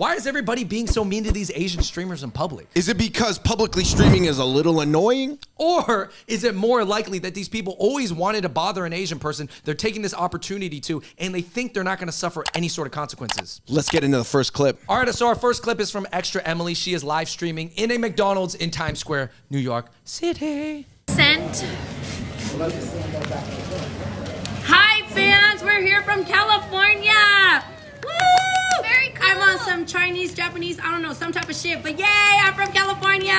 Why is everybody being so mean to these Asian streamers in public? Is it because publicly streaming is a little annoying? Or is it more likely that these people always wanted to bother an Asian person? They're taking this opportunity to, and they think they're not going to suffer any sort of consequences. Let's get into the first clip. All right, so our first clip is from Extra Emily. She is live streaming in a McDonald's in Times Square, New York City. Sent. Hi, fans. We're here from California. Woo! Very cool. I'm on some Chinese, Japanese, I don't know, some type of shit. But yay, I'm from California.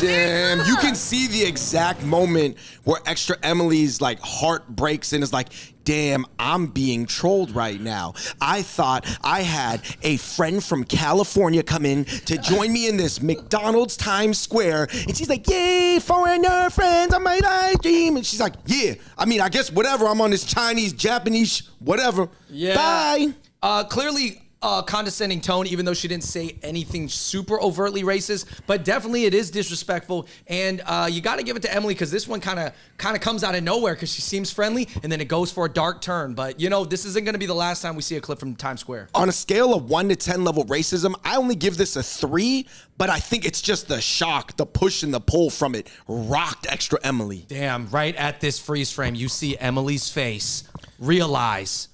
Damn, you can see the exact moment where extra Emily's like heart breaks and is like, damn, I'm being trolled right now. I thought I had a friend from California come in to join me in this McDonald's Times Square. And she's like, yay, foreigner friends on my live stream. And she's like, yeah, I mean, I guess whatever. I'm on this Chinese, Japanese, whatever. Yeah. Bye. Uh, clearly, uh, condescending tone, even though she didn't say anything super overtly racist, but definitely it is disrespectful. And uh, you got to give it to Emily because this one kind of kind of comes out of nowhere because she seems friendly and then it goes for a dark turn. But you know, this isn't going to be the last time we see a clip from Times Square. On a scale of one to 10 level racism, I only give this a three, but I think it's just the shock, the push and the pull from it rocked extra Emily. Damn, right at this freeze frame, you see Emily's face. Realize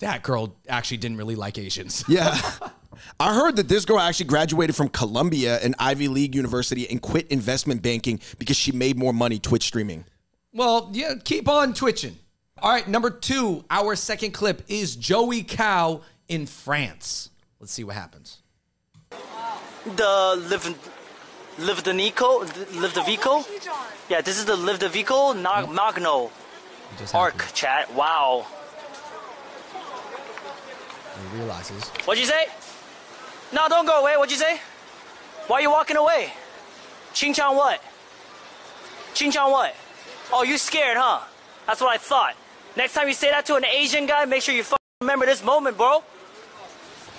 that girl actually didn't really like Asians. Yeah. I heard that this girl actually graduated from Columbia, an Ivy League university, and quit investment banking because she made more money Twitch streaming. Well, yeah, keep on twitching. All right, number two, our second clip is Joey Cow in France. Let's see what happens. the Liv Liv the Nico Liv the Vico. Yeah, this is the Liv the Vico Magno Arc chat. Wow. He realizes. What'd you say? No, don't go away. What'd you say? Why are you walking away? Ching Chong what? Ching Chong what? Oh, you scared, huh? That's what I thought. Next time you say that to an Asian guy, make sure you remember this moment, bro.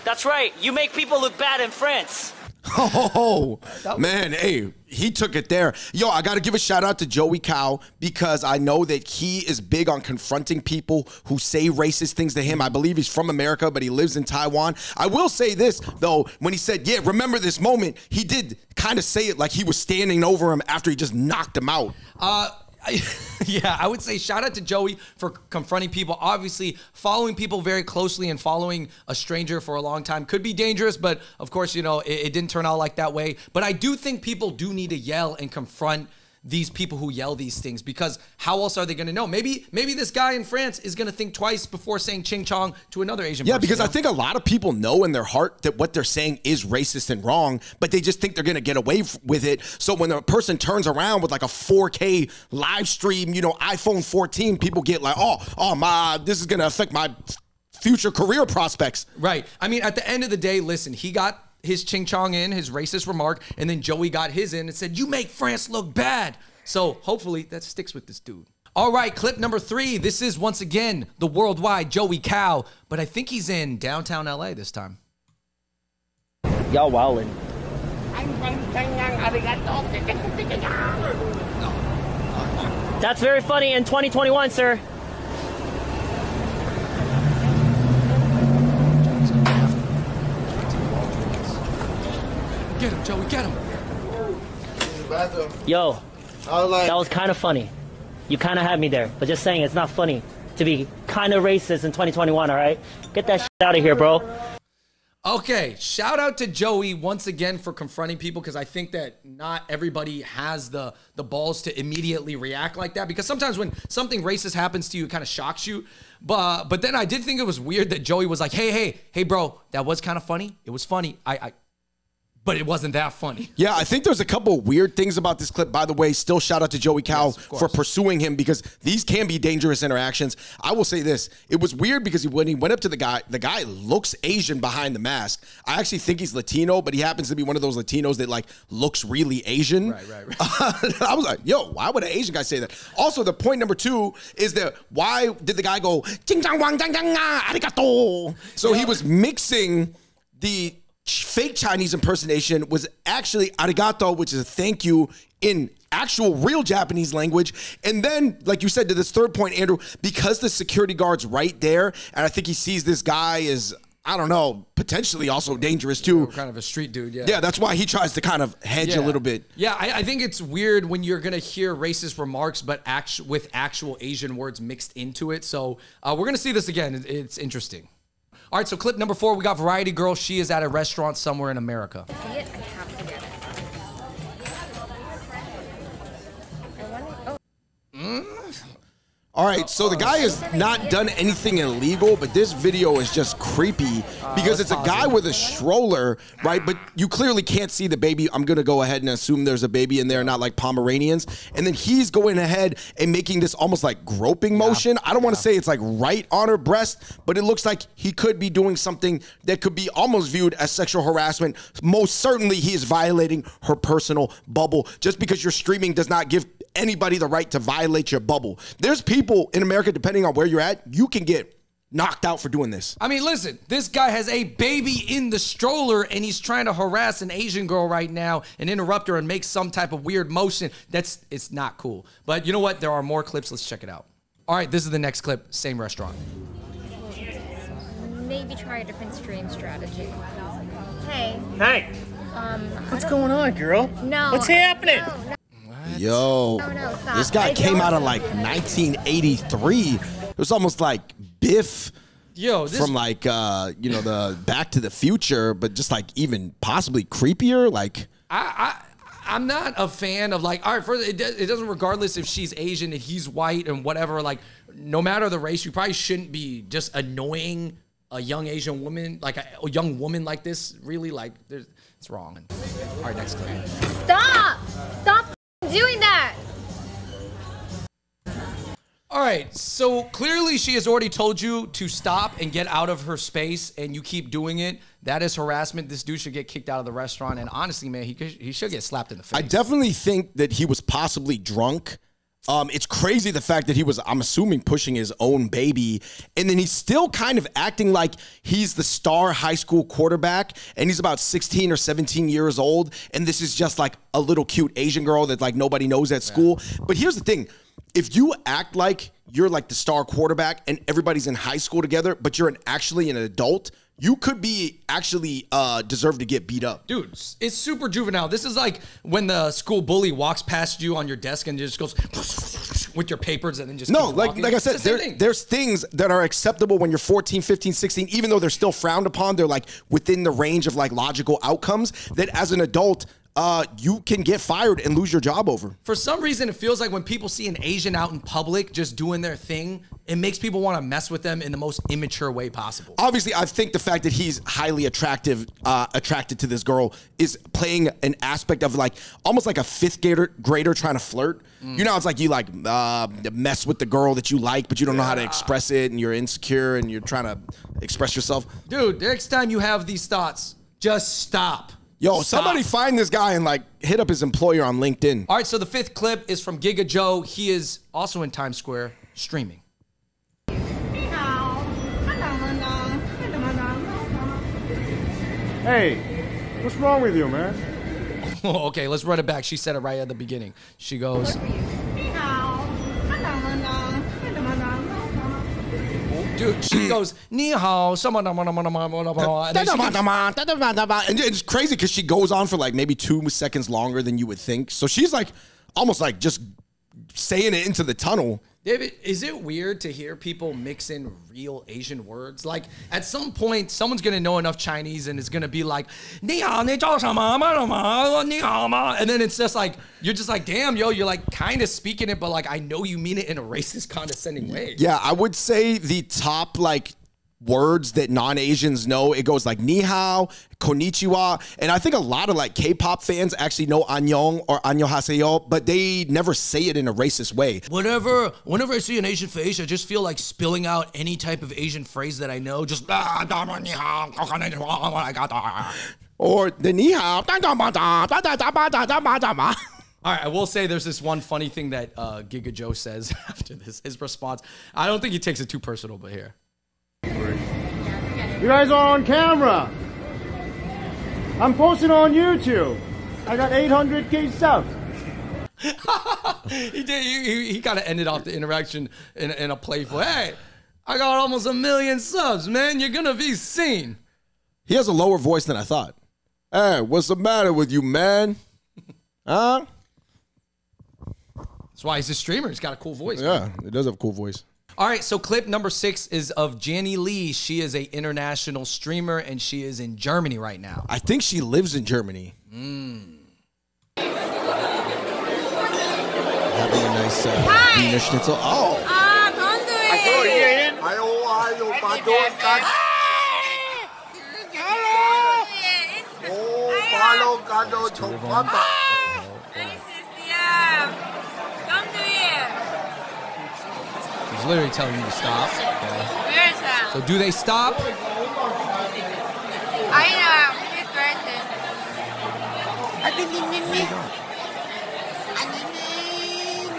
That's right. You make people look bad in France. Oh, man, hey, he took it there. Yo, I got to give a shout out to Joey Cow because I know that he is big on confronting people who say racist things to him. I believe he's from America, but he lives in Taiwan. I will say this, though, when he said, Yeah, remember this moment, he did kind of say it like he was standing over him after he just knocked him out. Uh, I, yeah, I would say shout out to Joey for confronting people. Obviously, following people very closely and following a stranger for a long time could be dangerous, but of course, you know, it, it didn't turn out like that way. But I do think people do need to yell and confront these people who yell these things because how else are they going to know? Maybe maybe this guy in France is going to think twice before saying ching chong to another Asian Yeah, person, because you I think a lot of people know in their heart that what they're saying is racist and wrong, but they just think they're going to get away with it. So when a person turns around with like a 4K live stream, you know, iPhone 14, people get like, oh, oh my, this is going to affect my future career prospects. Right. I mean, at the end of the day, listen, he got his ching chong in, his racist remark, and then Joey got his in and said, You make France look bad. So hopefully that sticks with this dude. All right, clip number three. This is once again the worldwide Joey Cow, but I think he's in downtown LA this time. Y'all wildin'. That's very funny in 2021, sir. Joey, get him. Yo, I was like, that was kind of funny. You kind of had me there, but just saying it's not funny to be kind of racist in 2021. All right, get that shit out of here, bro. Okay, shout out to Joey once again for confronting people because I think that not everybody has the the balls to immediately react like that because sometimes when something racist happens to you, it kind of shocks you. But but then I did think it was weird that Joey was like, "Hey, hey, hey, bro, that was kind of funny. It was funny. I, I, but it wasn't that funny." Yeah, I think there's a couple weird things about this clip. By the way, still shout out to Joey Cow Yes, for pursuing him because these can be dangerous interactions. I will say this: it was weird because he, when he went up to the guy, the guy looks Asian behind the mask. I actually think he's Latino, but he happens to be one of those Latinos that like looks really Asian. Right, right, right. I was like, yo, why would an Asian guy say that? Also, the point number two is that why did the guy go "Jing jang wang jang jang ah, arigato"? So he was mixing the fake Chinese impersonation was actually arigato, which is a thank you in actual real Japanese language. And then, like you said, to this third point, Andrew, because the security guard's right there, and I think he sees this guy as I don't know, potentially also dangerous too. Kind of a street dude, yeah. Yeah, that's why he tries to kind of hedge a little bit. Yeah, I, I think it's weird when you're gonna hear racist remarks, but actu- with actual Asian words mixed into it. So uh, we're gonna see this again. It's interesting. All right, so clip number four, we got Variety Girl. She is at a restaurant somewhere in America. see it, I have to get it. I wonder, oh, All right, so the guy has not done anything illegal, but this video is just creepy uh, because it's a guy with a stroller, right? But you clearly can't see the baby. I'm gonna go ahead and assume there's a baby in there, not like Pomeranians. And then he's going ahead and making this almost like groping motion. I don't want to say it's like right on her breast, but it looks like he could be doing something that could be almost viewed as sexual harassment. Most certainly, he is violating her personal bubble. Just because you're streaming does not give anybody the right to violate your bubble. There's people in America, depending on where you're at, you can get knocked out for doing this. I mean, listen, this guy has a baby in the stroller and he's trying to harass an Asian girl right now and interrupt her and make some type of weird motion. That's it's not cool. But you know what? There are more clips. Let's check it out. All right, this is the next clip. Same restaurant. maybe try a different stream strategy. Hey, Hey, um, what's going on, girl? no. What's happening? No, no, Yo, No, no, this guy I came out of like 1983. It was almost like Biff Yo, this from like uh, you know the Back to the Future, but just like even possibly creepier. Like I, I I'm not a fan of like all right. First, it, do- it doesn't regardless if she's Asian and he's white and whatever. Like, no matter the race, you probably shouldn't be just annoying a young Asian woman, like a, a young woman like this. Really, like, there's, it's wrong. All right, next clip. Stop! Stop doing that! All right, so clearly she has already told you to stop and get out of her space, and you keep doing it. That is harassment. This dude should get kicked out of the restaurant. And honestly, man, he could, he should get slapped in the face. I definitely think that he was possibly drunk. Um, it's crazy the fact that he was, I'm assuming, pushing his own baby. And then he's still kind of acting like he's the star high school quarterback and he's about 16 or 17 years old. And this is just like a little cute Asian girl that like nobody knows at school. But here's the thing if you act like you're like the star quarterback and everybody's in high school together, but you're an, actually an adult, you could be actually uh, deserve to get beat up. Dude, it's super juvenile. This is like when the school bully walks past you on your desk and just goes with your papers and then just No, like walking. like I It's the said, there, thing. there's things that are acceptable when you're 14, 15, 16, even though they're still frowned upon. They're like within the range of like logical outcomes that as an adult, uh, you can get fired and lose your job over. For some reason, it feels like when people see an Asian out in public just doing their thing, it makes people want to mess with them in the most immature way possible. Obviously, I think the fact that he's highly attractive, uh, attracted to this girl, is playing an aspect of like almost like a fifth grader, grader trying to flirt. You know, it's like you like uh, mess with the girl that you like, but you don't know how to express it, and you're insecure, and you're trying to express yourself. Dude, next time you have these thoughts, just stop. Yo, Stop. somebody find this guy and like hit up his employer on LinkedIn. All right, so the fifth clip is from Giga Joe. He is also in Times Square streaming. Hey, what's wrong with you, man? Okay, let's run it back. She said it right at the beginning. She goes, dude, she goes, Ni hao, someone, and then she keeps- And it's crazy because she goes on for like maybe two seconds longer than you would think. So she's like almost like just saying it into the tunnel. David, is it weird to hear people mix in real Asian words? Like, at some point, someone's gonna know enough Chinese and is gonna be like, "Ni hao, ni ma ma, ni hao ma," and then it's just like you're just like, "Damn, yo, you're like kind of speaking it, but like I know you mean it in a racist, condescending way." Yeah, I would say the top like words that non-Asians know, it goes like ni hao, konnichiwa, and I think a lot of like K-pop fans actually know anyong or annyeonghaseyo, but they never say it in a racist way. Whenever, whenever I see an Asian face, I just feel like spilling out any type of Asian phrase that I know. Just "Ah, da, ma, ni hao, konnichiwa, I got that." Or the ni hao, da, da, ma, da, da, da, da, ba, da, da, da. All right, I will say there's this one funny thing that uh, Giga Joe says after this. His response. I don't think he takes it too personal, but here. You guys are on camera. I'm posting on YouTube. I got 800k subs. he did. He, he, he kind of ended off the interaction in, in a playful. Hey, I got almost a million subs, man. You're gonna be seen. He has a lower voice than I thought. Hey, what's the matter with you, man? Huh? That's why he's a streamer. He's got a cool voice. Yeah, it does have a cool voice. All right, so clip number six is of Jeannie Lee. She is a international streamer and she is in Germany right now. I think she lives in Germany. Having a nice uh, Wiener Schnitzel. Oh, Ah, don't do it. Ayo, She's literally telling you to stop. Okay. Where's that? So do they stop? I know. This person.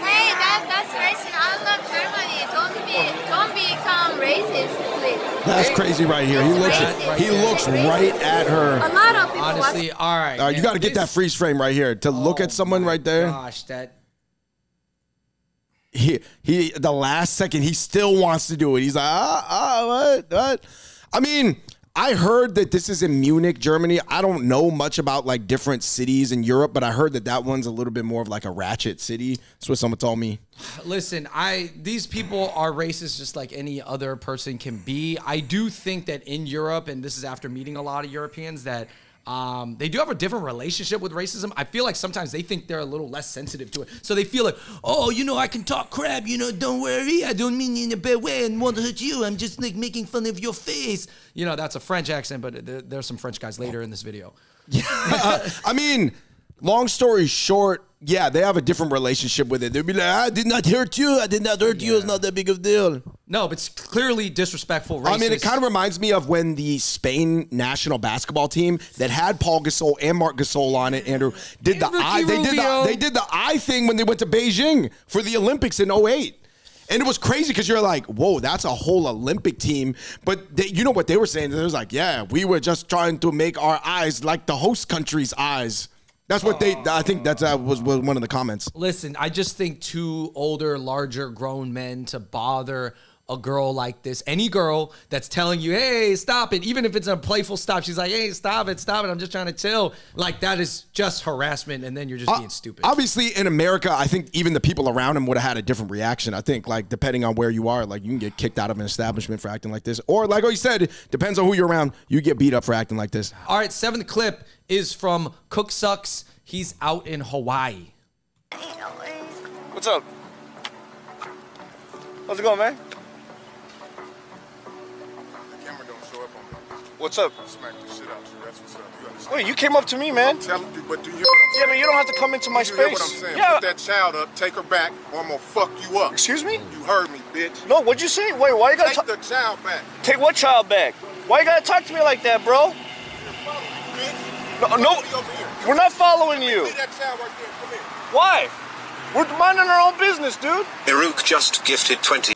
Hey, that, that's racist. I love Germany. Don't be, don't become racist, please. that's crazy right here. He looks Racist. he looks right at her. A her. lot of people. Honestly, all right. Uh, you got to get that freeze frame right here to look Oh at someone right there. Gosh, that He he. The last second, he still wants to do it. He's like, ah, ah, what, what? I mean, I heard that this is in Munich, Germany. I don't know much about like different cities in Europe, but I heard that that one's a little bit more of like a ratchet city. That's what someone told me. Listen, I these people are racist just like any other person can be. I do think that in Europe, and this is after meeting a lot of Europeans, that um, they do have a different relationship with racism. I feel like sometimes they think they're a little less sensitive to it. So they feel like, oh, you know, I can talk crap, you know, don't worry. I don't mean in a bad way and want to hurt you. I'm just like making fun of your face. You know, that's a French accent, but there, there's some French guys later in this video. I mean, long story short, yeah, they have a different relationship with it. They'll be like, I did not hurt you. I did not hurt you. It's not that big of a deal. No, but it's clearly disrespectful. Racist. I mean, it kind of reminds me of when the Spain national basketball team that had Paul Gasol and Marc Gasol on it, Andrew, did the And Ricky eye. They did the they did the eye thing when they went to Beijing for the Olympics in 08. And it was crazy because you're like, whoa, that's a whole Olympic team. But they, you know what they were saying? They was like, yeah, we were just trying to make our eyes like the host country's eyes. That's what they. I think that's uh, was, was one of the comments. Listen, I just think two older, larger, grown men to bother a girl like this, any girl that's telling you, "Hey, stop it," even if it's a playful stop, she's like, "Hey, stop it, stop it, I'm just trying to chill." Like that is just harassment, and then you're just being stupid. Obviously, in America, I think even the people around him would have had a different reaction. I think, like, depending on where you are, like, you can get kicked out of an establishment for acting like this. Or, like you said, depends on who you're around, you get beat up for acting like this. All right, seventh clip is from Cookfux. He's out in Hawaii. What's up? How's it going, man? What's up? Smack the shit out you. That's what's up. You understand? Wait, you came up to me, man. I'm telling you, but do you hear what I'm Yeah, saying? but you don't have to come into my Do you hear space. what I'm saying? Yeah. Put that child up, take her back, or I'm gonna fuck you up. Excuse me? You heard me, bitch. No, what'd you say? Wait, why you gotta Take ta- the child back. take what child back? Why you gotta talk to me like that, bro? No, no, Come over here. we're not following you. Leave that child right there. Come here. Why? We're minding our own business, dude. Iruk just gifted 20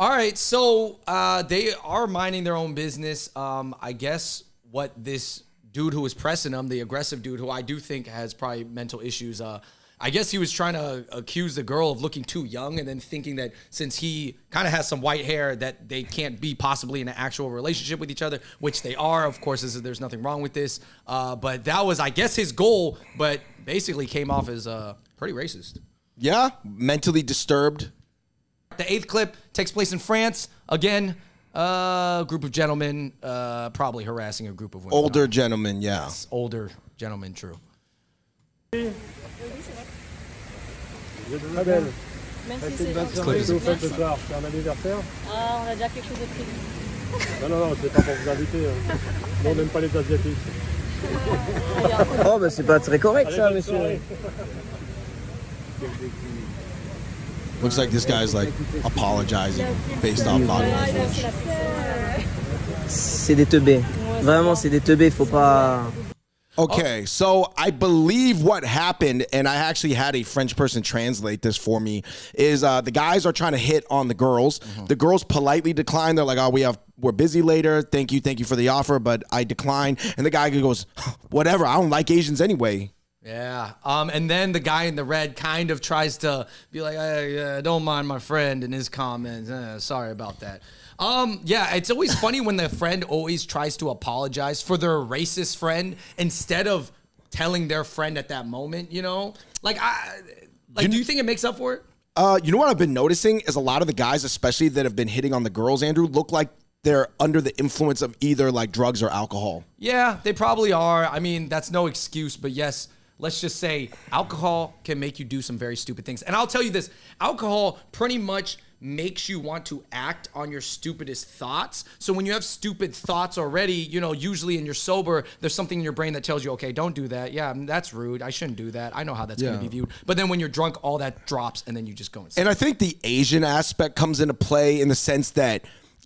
All right, so uh, they are minding their own business. Um, I guess what this dude who was pressing them, the aggressive dude who I do think has probably mental issues, uh, I guess he was trying to accuse the girl of looking too young and then thinking that since he kind of has some white hair that they can't be possibly in an actual relationship with each other, which they are. Of course, is, there's nothing wrong with this. Uh, but that was, I guess, his goal, but basically came off as uh, pretty racist. Yeah, mentally disturbed. The eighth clip takes place in France. Again, a group of gentlemen uh, probably harassing a group of women. Older gentlemen, yeah. Older gentlemen, true. Très belle. Passez une bonne soirée. Qu'est-ce que vous faites ce soir C'est un anniversaire Ah, on a déjà quelque chose de prévu. Non, non, non, c'est pas pour vous inviter. hein. Nous, on n'aime pas les Asiatiques. Oh, bah c'est pas très correct Allez, ça, monsieur. soirée. Looks like this guy's like apologizing based off body language. C'est des teubés. Vraiment, c'est des teubés, faut pas. Okay, so I believe what happened, and I actually had a French person translate this for me, is uh, the guys are trying to hit on the girls. The girls politely decline. They're like, "Oh, we have we're busy later. Thank you, thank you for the offer, but I decline." And the guy goes, "Whatever. I don't like Asians anyway." Yeah. Um, and then the guy in the red kind of tries to be like, uh, don't mind my friend and his comments. Uh, sorry about that. Um, yeah, it's always funny when the friend always tries to apologize for their racist friend instead of telling their friend at that moment. You know, like I, like, do you think it makes up for it? Uh, you know what I've been noticing is a lot of the guys, especially that have been hitting on the girls, Andrew, look like they're under the influence of either like drugs or alcohol. Yeah, they probably are. I mean, that's no excuse, but yes, let's just say alcohol can make you do some very stupid things. And I'll tell you this alcohol pretty much makes you want to act on your stupidest thoughts. So when you have stupid thoughts already, you know, usually and you're sober, there's something in your brain that tells you, okay, don't do that. Yeah, mm, that's rude. I shouldn't do that. I know how that's going to be viewed. But then when you're drunk, all that drops and then you just go and And I think the Asian aspect comes into play in the sense that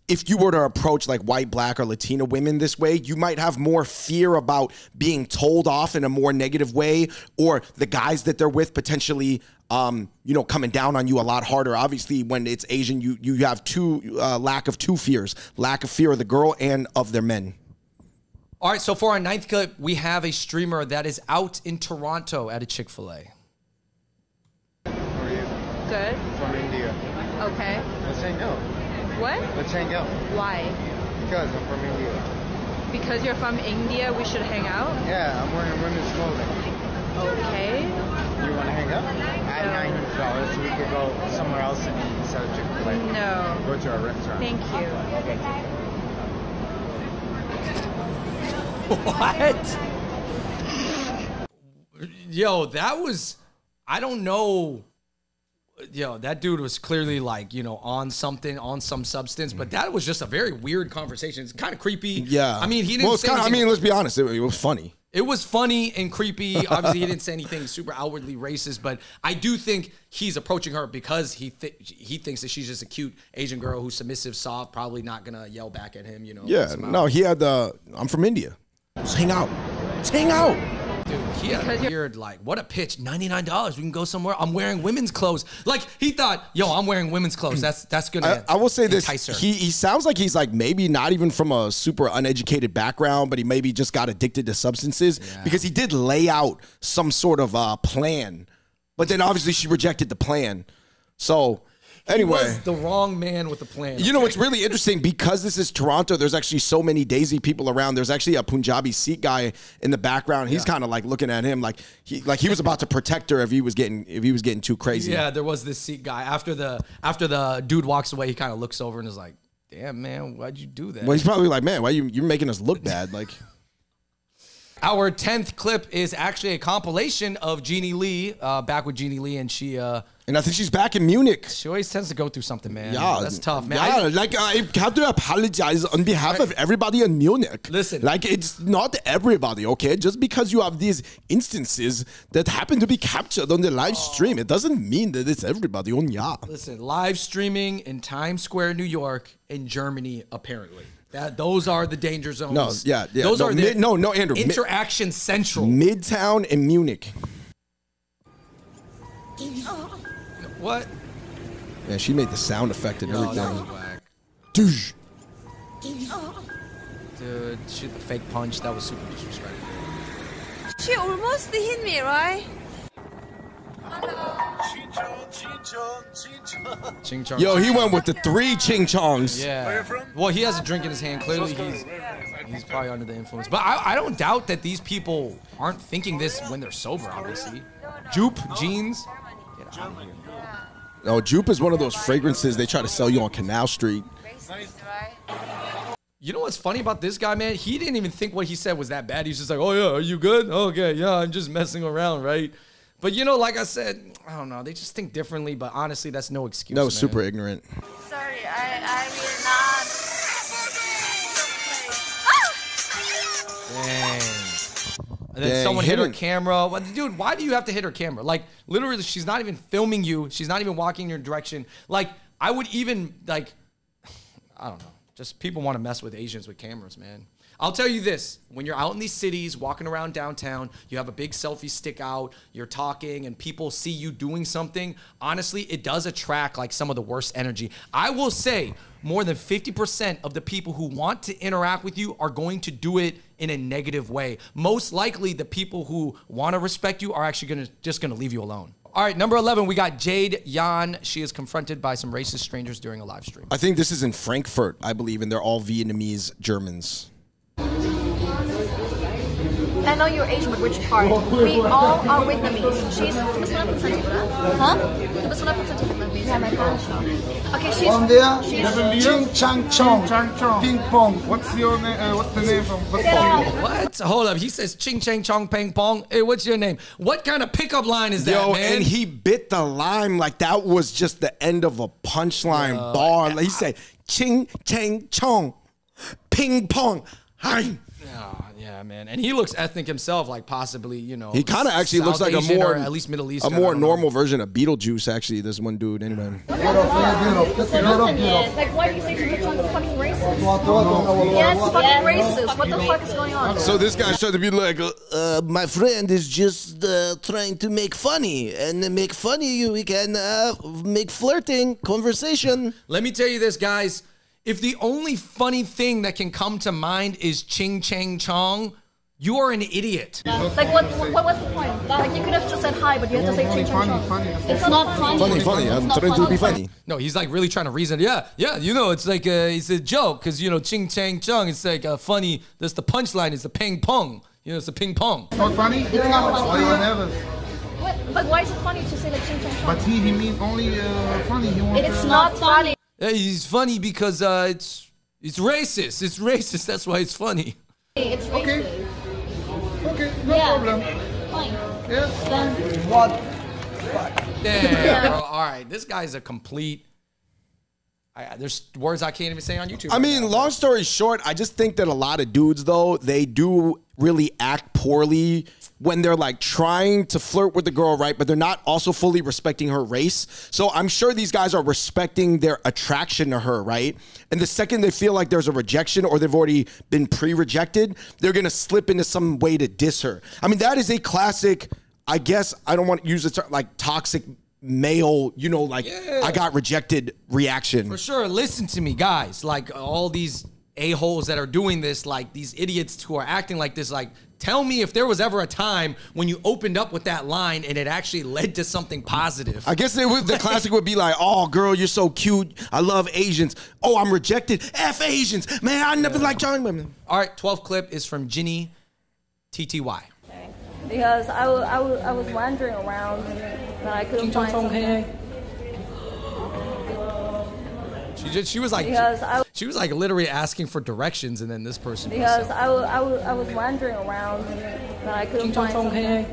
if you were to approach like white, black, or Latina women this way, you might have more fear about being told off in a more negative way, or the guys that they're with potentially, um, you know, coming down on you a lot harder. Obviously, when it's Asian, you you have two uh, lack of two fears: lack of fear of the girl and of their men. All right, so for our ninth clip, we have a streamer that is out in Toronto at a Chick fil A. Good. From India. Okay. Let's hang out. What? Let's hang out. Why? Because I'm from India. Because you're from India, we should hang out? Yeah, I'm wearing women's clothing. Okay. You want to hang out? I have nine hundred dollars, so we could go somewhere else and eat instead of Chick Fil A. No. Go to our restaurant. Thank you. Okay. What? Yo, that was I don't know. Yo, that dude was clearly like, you know, on something, on some substance, but that was just a very weird conversation. It's kind of creepy. Yeah, I mean, he didn't Well, say kinda, I mean, let's be honest, it, it was funny. It was funny and creepy. Obviously, he didn't say anything super outwardly racist, but I do think he's approaching her because he th- he thinks that she's just a cute Asian girl who's submissive, soft, probably not gonna yell back at him. You know? Yeah, no, he had the. I'm from India. Let's hang out. Let's hang out. Dude, he had a weird like, what a pitch! Ninety nine dollars. We can go somewhere. I'm wearing women's clothes. Like he thought, yo, I'm wearing women's clothes. That's that's gonna. I, I will say this: her. he he sounds like he's like maybe not even from a super uneducated background, but he maybe just got addicted to substances because he did lay out some sort of uh, plan, but then obviously she rejected the plan. So anyway, the wrong man with the plan. you know what's really interesting because this is Toronto. There's actually so many Desi people around. There's actually a Punjabi Sikh guy in the background. He's kind of like looking at him like he like he was about to protect her if he was getting if he was getting too crazy. Yeah, there was this Sikh guy. After the after the dude walks away, he kind of looks over and is like, "Damn, man, why'd you do that?" Well, he's probably like, man, why you you're making us look bad? Like. Our tenth clip is actually a compilation of Jeannie Lee, uh, back with Jeannie Lee, and she. Uh, and I think she's back in Munich. She always tends to go through something, man. Yeah, that's tough, man. Yeah, I- like I have to apologize on behalf of everybody in Munich. Listen. like it's not everybody, okay? Just because you have these instances that happen to be captured on the live stream, it doesn't mean that it's everybody on yeah. Listen, live streaming in Times Square, New York, in Germany, apparently. That those are the danger zones. No, yeah, yeah. Those no, are the mid- no, no, Andrew. mid- interaction central. Midtown and Munich. What? Yeah, she made the sound effect and Yo, everything. whack. Douche. Dude, shoot the fake punch. That was super disrespectful. She almost hit me, right? Ching chong. Yo, he went with the three ching chongs. Yeah. Well, he has a drink in his hand. Clearly, he's he's probably under the influence. But I, I don't doubt that these people aren't thinking this when they're sober. Obviously, Jupe jeans. Get out of here. Oh, Jupe is one of those fragrances they try to sell you on Canal Street. You know what's funny about this guy, man? He didn't even think what he said was that bad. He's just like, "Oh yeah, are you good? Okay, yeah, I'm just messing around, right?" But you know, like I said, I don't know. They just think differently. But honestly, that's no excuse. That was man. super ignorant. Sorry, I, I will not. Dang. And then Dang, someone hit her hidden. camera. What- Dude, why do you have to hit her camera? Like, literally, she's not even filming you. She's not even walking in your direction. Like, I would even, like, I don't know. Just people want to mess with Asians with cameras, man. I'll tell you this when you're out in these cities, walking around downtown, you have a big selfie stick out, you're talking, and people see you doing something. Honestly, it does attract like some of the worst energy. I will say more than 50% of the people who want to interact with you are going to do it in a negative way. Most likely, the people who want to respect you are actually gonna just gonna leave you alone. All right, number 11, we got Jade Yan. She is confronted by some racist strangers during a live stream. I think this is in Frankfurt, I believe, and they're all Vietnamese Germans. I know you're Asian, but which part? We all are Vietnamese. She's. Du bist 100% Huh? Du bist 100% Vietnamese. Ja, amerikanisch. Okay, she's. On there, she's. Ching Chang Chong. chong Ping Pong. What's your name? Uh, what's the name from football? What? Hold up. He says ching chang chong ping pong. Hey, what's your name? What kind of pickup line is that, Yo, man? and he bit the lime like that was just the end of a punchline bar. Like he said, "Ching chang chong, ping pong." Hi. Oh, yeah, man. And he looks ethnic himself, like possibly, you know. He kind of actually looks like Asian a more, at least Middle a Eastern. I more don't know. normal version of Beetlejuice. Actually, this one dude. Anyway. Like, why do you say she's a fucking racist? Yeah, it's fucking racist. What the fuck is going on? So this guy's trying to be like, uh, my friend is just uh, trying to make funny, and make funny you we can uh, make flirting conversation. Let me tell you this, guys. If the only funny thing that can come to mind is ching chang chong, you are an idiot. Like, what, what was the point? Like, you could have just said hi, but you have to say ching chong chong. It's not funny. Funny, funny. I'm trying to be funny. No, he's like really trying to reason. Yeah, yeah, you know, it's like uh, it's a joke because you know, ching chang chong. It's like a funny. That's the punchline. It's the ping pong. You know, it's a ping pong. Not funny? It's not funny. Why? What? But why is it funny to say like ching chong chong? But he, he mean only uh, funny. He wants. It's uh, not funny. Yeah, he's funny because uh, it's it's racist. It's racist. That's why it's funny. It's racist. Okay, no Yeah. problem. Fine. Yes. Then What? Damn. All right, this guy's a complete. I, there's words I can't even say on YouTube. I mean, long story short, I just think that a lot of dudes, though, they do really act poorly when they're like trying to flirt with the girl, right? But they're not also fully respecting her race. So I'm sure these guys are respecting their attraction to her, right? And the second they feel like there's a rejection or they've already been pre rejected, they're going to slip into some way to diss her. I mean, that is a classic, I guess, I don't want to use the term like toxic male, you know, like I got rejected reaction. For sure. Listen to me, guys. Like all these a-holes that are doing this, like these idiots who are acting like this, like tell me if there was ever a time when you opened up with that line and it actually led to something positive. I guess would, the classic would be like, "Oh, girl, you're so cute. I love Asians. Oh, I'm rejected. F Asians, man. I never liked young women." All right, 12th clip is from Ginny TTY. Because I, wa- I, I was wandering around and I couldn't find something. She just she was like Because I- she was like literally asking for directions and then this person Because I, wa- I, wa- I was wandering around and I couldn't find something.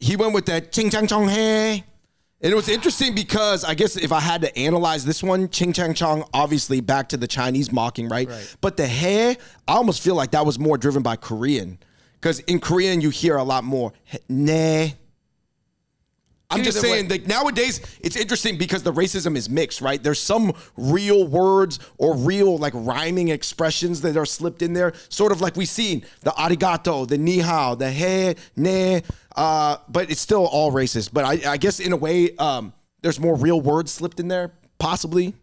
He went with that ching chang chong hey. And it was interesting because I guess if I had to analyze this one, ching chang chong, obviously back to the Chinese mocking, right? But the hey, I almost feel like that was more driven by Korean. Because in Korean, you hear a lot more "Heh, nah. I'm just Either way. saying that nowadays it's interesting because the racism is mixed, right? There's some real words or real like rhyming expressions that are slipped in there, sort of like we seen the arigato, the ni hao, the he, ne, uh, but it's still all racist. But I, I guess in a way, um, there's more real words slipped in there, possibly.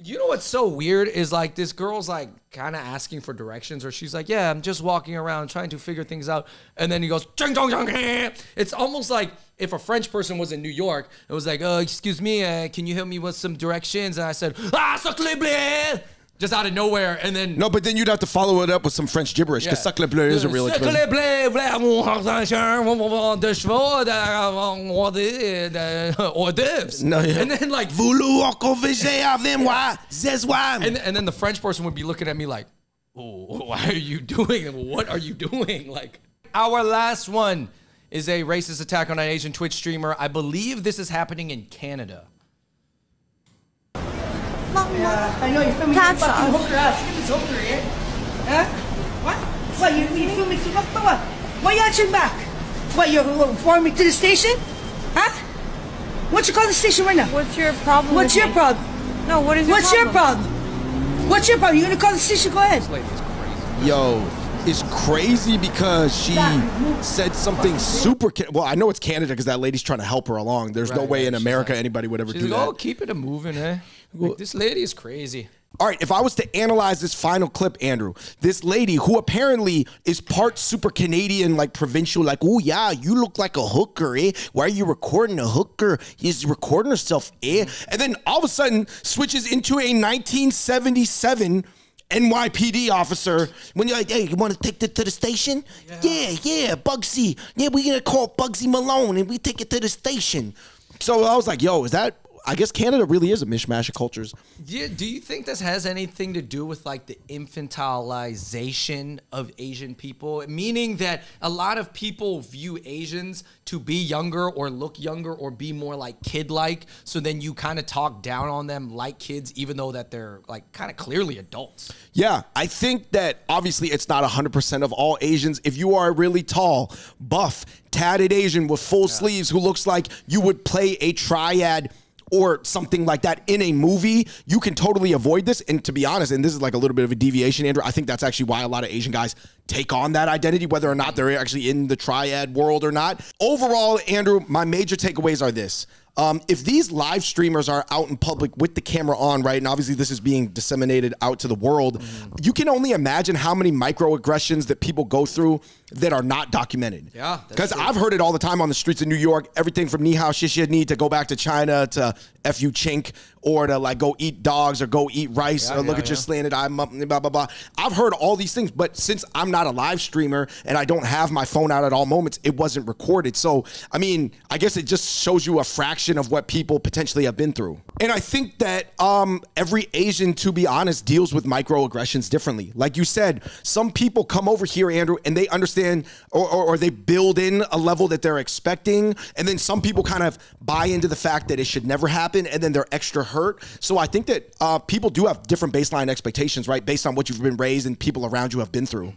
You know what's so weird is like this girl's like kind of asking for directions, or she's like, "Yeah, I'm just walking around trying to figure things out," and then he goes, "Ching chong chong." eh." It's almost like if a French person was in New York, it was like, "Uh, excuse me, uh, can you help me with some directions?" And I said, "Ah, bleu," just out of nowhere, and then No, but then you'd have to follow it up with some French gibberish because Yeah. sacre bleu is a real Sacre expression. bleu, bleu, de chevaux, hors d'oeuvres. No, yeah. And then like Voulou encourager avec moi, zezwam. And, and then the French person would be looking at me like, oh, why are you doing? What are you doing? Like, our last one is a racist attack on an Asian Twitch streamer. I believe this is happening in Canada. I know you're filming That's your fucking all. hooker ass. Get this hooker here. Huh? What? What, you, you filming too much? What? Why you answering back? What, you're informing me to the station? Huh? What you call the station right now? What's your problem? What's with your me? problem? No, what is your What's problem? your problem? What's your problem? You gonna call the station? Go ahead. Yo, it's crazy because she said something super. Ca- well, I know it's Canada because that lady's trying to help her along. There's no way right. in America like- anybody would ever She's do like, that. oh, keep it a moving, eh? Like, this lady is crazy. All right, if I was to analyze this final clip, Andrew, this lady who apparently is part super Canadian, like provincial, like, oh yeah, you look like a hooker, eh? Why are you recording a hooker? He's recording herself, eh? And then all of a sudden switches into a 1977 NYPD officer when you're like, hey, you want to take it to the station? Yeah, yeah, Bugsy. Yeah, we're gonna call Bugsy Malone and we take it to the station. So I was like, yo, is that I guess Canada really is a mishmash of cultures. Yeah, do you think this has anything to do with like the infantilization of Asian people? Meaning that a lot of people view Asians to be younger or look younger or be more like kid-like, so then you kind of talk down on them like kids, even though that they're like kind of clearly adults. Yeah, I think that obviously it's not 100% of all Asians. If you are a really tall, buff, tatted Asian with full sleeves who looks like you would play a triad or something like that in a movie, you can totally avoid this. And to be honest, and this is like a little bit of a deviation, Andrew, I think that's actually why a lot of Asian guys take on that identity, whether or not they're actually in the triad world or not. Overall, Andrew, my major takeaways are this. Um, if these live streamers are out in public with the camera on, right, and obviously this is being disseminated out to the world, mm. you can only imagine how many microaggressions that people go through that are not documented. Yeah. Because I've heard it all the time on the streets of New York, everything from ni hao shishia ni to go back to China to F you chink or to like go eat dogs or go eat rice Yeah, or look yeah, at your slanted eye, blah, blah, blah, blah. I've heard all these things, but since I'm not a live streamer and I don't have my phone out at all moments, it wasn't recorded. So, I mean, I guess it just shows you a fraction of what people potentially have been through. And I think that um, every Asian, to be honest, deals with microaggressions differently. Like you said, some people come over here, Andrew, and they understand or, or, or they build in a level that they're expecting. And then some people kind of buy into the fact that it should never happen and then they're extra hurt. So I think that uh, people do have different baseline expectations, right? Based on what you've been raised and people around you have been through.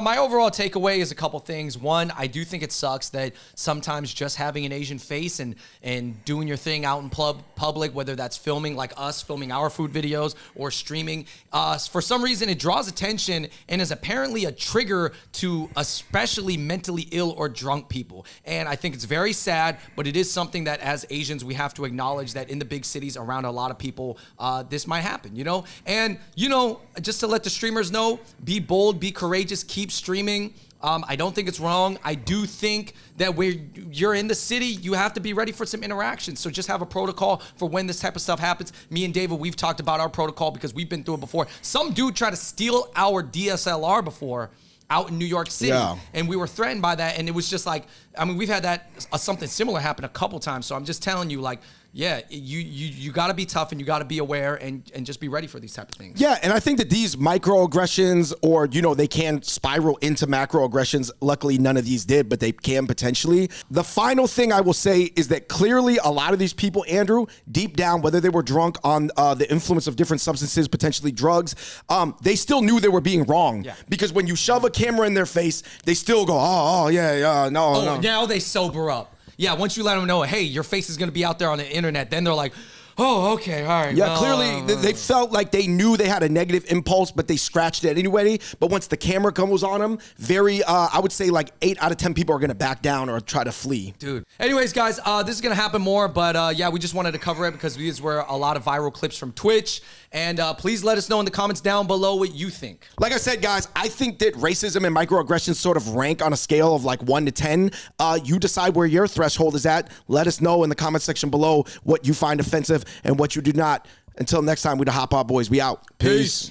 My overall takeaway is a couple things. One, I do think it sucks that sometimes just having an Asian face and and doing your thing out in pub, public, whether that's filming like us, filming our food videos, or streaming, uh, for some reason it draws attention and is apparently a trigger to especially mentally ill or drunk people. And I think it's very sad, but it is something that as Asians we have to acknowledge that in the big cities around a lot of people, uh, this might happen. You know, and you know, just to let the streamers know, be bold, be courageous, keep streaming. Um, I don't think it's wrong. I do think that where you're in the city, you have to be ready for some interaction. So just have a protocol for when this type of stuff happens. Me and David, we've talked about our protocol because we've been through it before. Some dude tried to steal our DSLR before out in New York City, Yeah. and we were threatened by that. And it was just like, I mean, we've had that uh, something similar happen a couple times. So I'm just telling you, like, yeah, you you you got to be tough and you got to be aware and and just be ready for these type of things. Yeah, and I think that these microaggressions, or you know, they can spiral into macroaggressions. Luckily, none of these did, but they can potentially. The final thing I will say is that clearly, a lot of these people, Andrew, deep down, whether they were drunk on uh, the influence of different substances, potentially drugs, um, they still knew they were being wrong. Yeah. Because when you shove a camera in their face, they still go, "Oh, oh, yeah, yeah, no, Oh, no." now they sober up. Yeah, once you let them know, hey, your face is going to be out there on the internet, then they're like, oh, okay, all right. Yeah, well, clearly uh, th- they felt like they knew they had a negative impulse, but they scratched it anyway. But once the camera comes on them, very, uh, I would say like eight out of 10 people are going to back down or try to flee. Dude. Anyways, guys, uh, this is gonna happen more, but uh, yeah, we just wanted to cover it because these were a lot of viral clips from Twitch. And uh, please let us know in the comments down below what you think. Like I said, guys, I think that racism and microaggressions sort of rank on a scale of like one to 10. Uh, you decide where your threshold is at. Let us know in the comment section below what you find offensive and what you do not. Until next time, we the Hot Pot Boys. We out. Peace.